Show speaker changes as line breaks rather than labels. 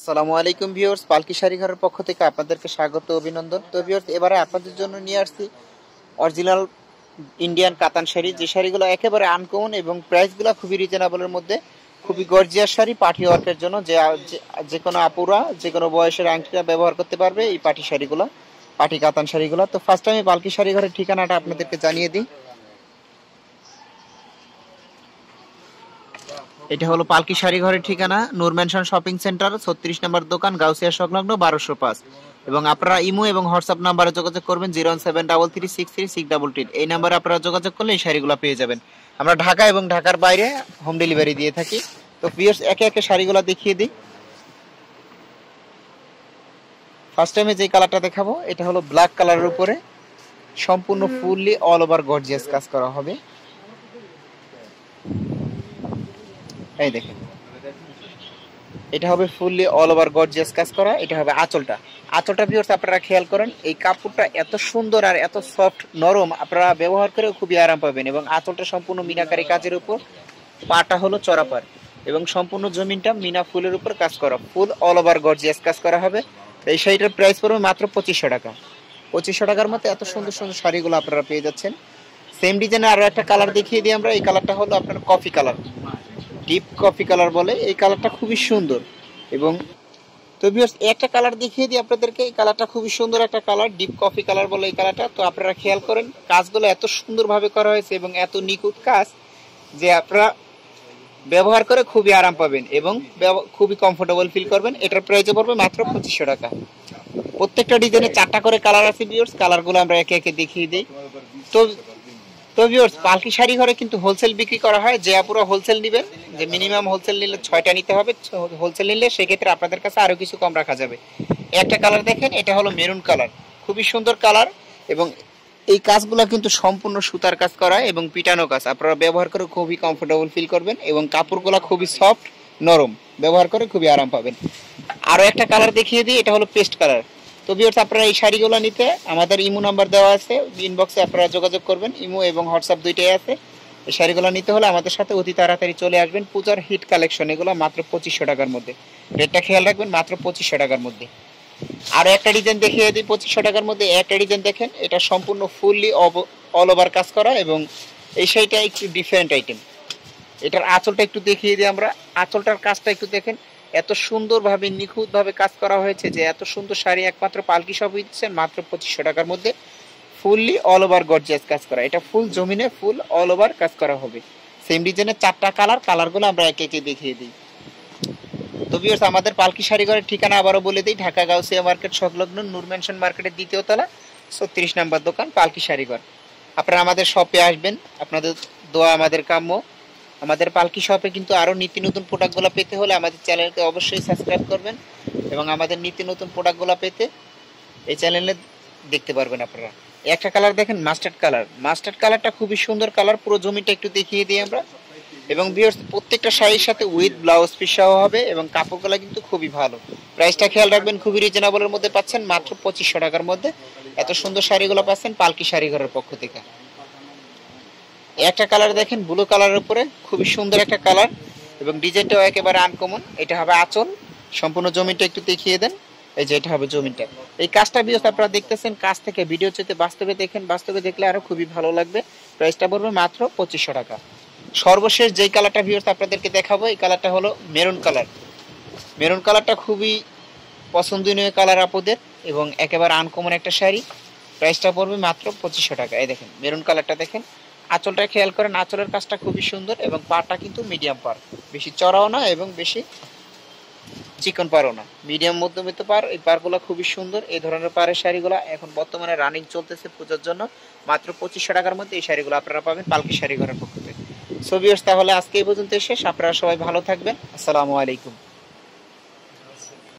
আসসালামু আলাইকুম ভিউয়ার্স, পালকি শাড়ি ঘরের পক্ষ থেকে আপনাদেরকে স্বাগত অভিনন্দন। তো ভিউয়ার্স, এবারে আপনাদের জন্য নিয়ে আসছি অরিজিনাল ইন্ডিয়ান কাতান শাড়ি। যে শাড়িগুলো একেবারে আনকমন এবং প্রাইসগুলো খুবই রিজনেবলের মধ্যে, খুবই গর্জিয়াস শাড়ি পার্টি ওয়ার্কের জন্য। যে, যে- কোনো আপুরা, যে কোনো বয়সের আংটিরা ব্যবহার করতে পারবে এই পার্টি শাড়িগুলো পার্টি কাতান শাড়িগুলো। তো ফার্স্ট আমি পালকি শাড়ি ঘরের ঠিকানাটা আপনাদেরকে জানিয়ে দিই। এটা হলো পালকি শাড়ি ঘরের ঠিকানা নূর ম্যানশন শপিং সেন্টার ছত্রিশ নম্বর দোকান গাউসিয়া সংলগ্ন বারোশো পাঁচ। এবং আপনারা ইমো এবং হোয়াটসঅ্যাপ নাম্বারে যোগাযোগ করবেন zero seven double three six three six double ten এই নাম্বারে আপনারা যোগাযোগ করলে এই শাড়িগুলো পেয়ে যাবেন। আমরা ঢাকা এবং ঢাকার বাইরে হোম ডেলিভারি দিয়ে থাকি। তো ভিউয়ার্স একে একে শাড়িগুলো দেখিয়ে দিই। ফার্স্ট টাইমে যে কালারটা দেখাবো এটা হলো ব্ল্যাক কালারের উপরে। সম্পূর্ণ ফুললি অল ওভার গর্জিয়াস কাজ করা হবে। এই দেখেন। এটা হবে ফুললি অল ওভার গর্জিয়াস কাজ করা, এটা হবে আঁচলটা। আঁচলটা ভিউয়ার্স আপনারা খেয়াল করেন, এই কাপড়টা এত সুন্দর আর এত সফট নরম, আপনারা ব্যবহার করে খুবই আরাম পাবেন এবং আঁচলটা সম্পূর্ণ মিনাকারি কাজের উপর, পাটা হলো চড়াপার এবং সম্পূর্ণ জমিনটা মিনা ফুলের উপর কাজ করা, ফুল অল ওভার গর্জিয়াস কাজ করা হবে। এই শাড়িটার প্রাইস পড়বে মাত্র পঁচিশশো টাকা। পঁচিশশো টাকার মতো এত সুন্দর সুন্দর শাড়িগুলো আপনারা পেয়ে যাচ্ছেন। সেম ডিজাইনের আরও একটা কালার দেখিয়ে দিই আমরা, এই কালারটা হলো আপনার coffee colour deep coffee colour বলে, এই কালারটা খুবই সুন্দর। এবং তো ভিউয়ার্স একটা কালার দেখিয়ে দিই আপনাদেরকে, এই কালারটা খুবই সুন্দর একটা কালার, ডিপ কফি কালার বলে এই কালারটা। তো আপনারা খেয়াল করেন, কাজগুলো এত সুন্দরভাবে করা হয়েছে এবং এত নিখুঁত কাজ যে আপনারা ব্যবহার করে খুবই আরাম পাবেন এবং খুবই কমফোর্টেবল ফিল করবেন। এটার প্রাইসে পড়বে মাত্র পঁচিশশো টাকা। প্রত্যেকটা ডিজাইনে চারটা করে কালার আছে ভিউয়ার্স কালারগুলো আমরা একে একে দেখিয়ে দিই। তো তো ভিউয়ার্স পালকি শাড়ি ঘরে কিন্তু হোলসেল বিক্রি করা হয়। যে আপুরা হোলসেল নেবেন, যে মিনিমাম হোলসেল নিলে ছয়টা নিতে হবে হোলসেল নিলে সেক্ষেত্রে আপনাদের কাছে আরও কিছু কম রাখা যাবে। একটা কালার দেখেন, এটা হলো মেরুন কালার খুবই সুন্দর কালার এবং এই কাজগুলো কিন্তু সম্পূর্ণ সুতার কাজ করা এবং পিটানো কাজ। আপনারা ব্যবহার করে খুবই কমফোর্টেবল ফিল করবেন এবং কাপড়গুলো খুবই সফট নরম। ব্যবহার করে খুবই আরাম পাবেন। আরও একটা কালার দেখিয়ে দিই, এটা হলো পেস্ট কালার তো আপনারা এই শাড়িগুলো নিতে আমাদের ইমো নাম্বার দেওয়া আছে। ইনবক্সে আপনারা যোগাযোগ করবেন। ইমো এবং হোয়াটসঅ্যাপ দুইটাই আছে। এই শাড়িগুলো নিতে হলে আমাদের সাথে অতি তাড়াতাড়ি চলে আসবেন। পূজার হিট কালেকশন এগুলো মাত্র পঁচিশশো টাকার মধ্যে। রেটটা খেয়াল রাখবেন, মাত্র পঁচিশশো টাকার মধ্যে। আর একটা ডিজাইন দেখিয়ে দিই পঁচিশশো টাকার মধ্যে। একটা ডিজাইন দেখেন, এটা সম্পূর্ণ ফুললি অল ওভার কাজ করা এবং এই শাড়িটা একটু ডিফারেন্ট আইটেম এটার আঁচলটা একটু দেখিয়ে দিই আমরা। আঁচলটার কাজটা একটু দেখেন। এত সুন্দরভাবে, নিখুঁতভাবে কাজ করা হয়েছে যে এত সুন্দর শাড়ি একমাত্র পালকি সব দিচ্ছেন, মাত্র পঁচিশশো টাকার মধ্যে ফুললি অল ওভার গর্জিয়াস কাজ করা। এটা ফুল জমিনে ফুল অল ওভার কাজ করা হবে। সেম ডিজাইনের চারটা কালার কালারগুলো আমরা একে একে দেখিয়ে দিই। তো ভিউয়ার্স আমাদের পালকি শাড়িঘরের ঠিকানা আবারও বলে দিই, ঢাকা গাউসিয়া মার্কেট সংলগ্ন নূর ম্যানশন মার্কেটের দ্বিতীয় তলা, ছত্রিশ নাম্বার দোকান, পালকি শাড়িঘর আপনারা আমাদের শপে আসবেন, আপনাদের দোয়া, আমাদের কাম্য। আমাদের পালকি শপে কিন্তু আরও নীতি নতুন প্রোডাক্টগুলো পেতে হলে আমাদের চ্যানেলকে অবশ্যই সাবস্ক্রাইব করবেন এবং আমাদের নীতি নতুন প্রোডাক্টগুলো পেতে এই চ্যানেলে দেখতে পারবেন আপনারা। একটা কালার দেখেন মাস্টার্ড কালার মাস্টার্ড কালারটা খুবই সুন্দর কালার পুরো জমিটা একটু দেখিয়ে দিই আমরা। এবং ভিউয়ার্স প্রত্যেকটা শাড়ির সাথে উইথ ব্লাউজ পিস সহ হবে এবং কাপড়গুলো কিন্তু খুবই ভালো। প্রাইসটা খেয়াল রাখবেন, খুবই রিজনেবলের মধ্যে পাচ্ছেন মাত্র পঁচিশশো টাকার মধ্যে। এত সুন্দর শাড়িগুলো পাচ্ছেন পালকি শাড়ি ঘরের পক্ষ থেকে। একটা কালার দেখেন ব্লু কালারের উপরে, খুবই সুন্দর একটা কালার এবং ডিজাইনটাও একেবারে আনকমন এটা হবে আঁচল, সম্পূর্ণ জমিটা একটু দেখিয়ে দেন। এই যে এটা হবে জমিটা এই কাজটা বিয়স আপনারা দেখতেছেন, কাজ থেকে ভিডিও চেতে বাস্তবে দেখেন, বাস্তবে দেখলে আরও খুবই ভালো লাগবে। প্রাইসটা পড়বে মাত্র পঁচিশশো টাকা। সর্বশেষ যেই কালারটা ভিউয়ার্স আপনাদেরকে দেখাবো, এই কালারটা হলো মেরুন কালার মেরুন কালারটা খুবই পছন্দনীয় কালার আপদের, এবং একেবারে আনকমন একটা শাড়ি। প্রাইসটা পড়বে মাত্র পঁচিশশো টাকা। এই দেখেন মেরুন কালারটা দেখেন। আঁচলটা খেয়াল করেন, আঁচলের কাজটা খুবই সুন্দর এবং পাটা কিন্তু মিডিয়াম পার বেশি চড়াও না এবং বেশি চিকন পারও না। মিডিয়াম মধ্যবিত্ত পার এই পারগুলো খুবই সুন্দর। এই ধরনের পারের শাড়িগুলো এখন বর্তমানে রানিং চলতেছে পুজোর জন্য। মাত্র পঁচিশশো টাকার মধ্যে এই শাড়িগুলো আপনারা পাবেন পালকি শাড়ি ঘরের পক্ষ থেকে। তাহলে আজকে এই পর্যন্ত শেষ। আপনারা সবাই ভালো থাকবেন। আসসালামু আলাইকুম।